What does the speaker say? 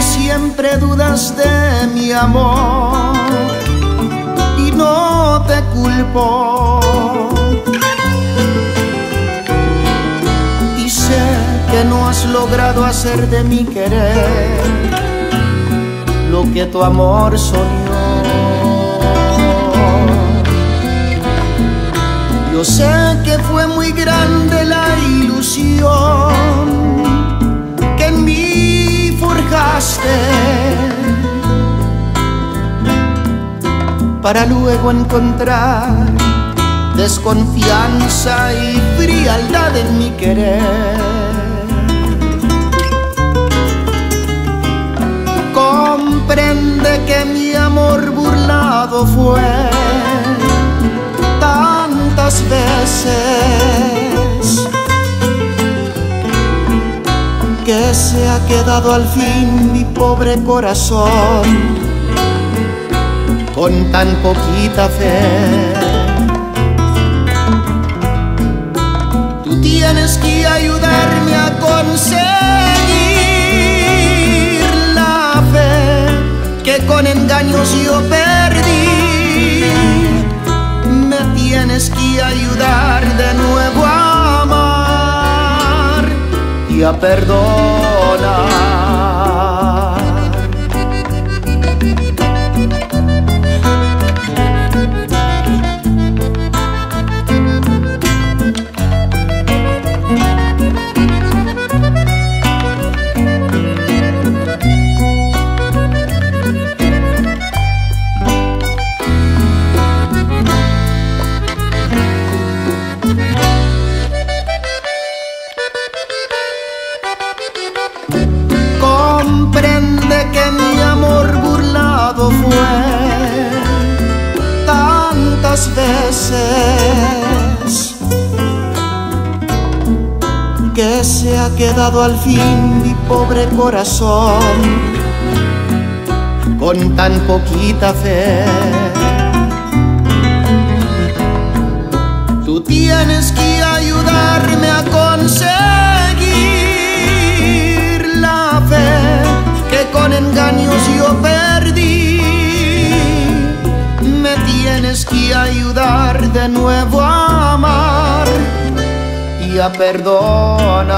Siempre dudas de mi amor y no te culpo. Y sé que no has logrado hacer de mi querer lo que tu amor soñó. Para luego encontrar desconfianza y frialdad en mi querer. Comprende que mi amor burlado fue veces que se ha quedado al fin mi pobre corazón con tan poquita fe. Tú tienes que ayudarme a conseguir la fe que con engaños yo perdí tienes que ayudar de nuevo a amar y a perdonar. Veces que se ha quedado al fin mi pobre corazón con tan poquita fe. Tú tienes que ayudar de nuevo a amar y a perdonar.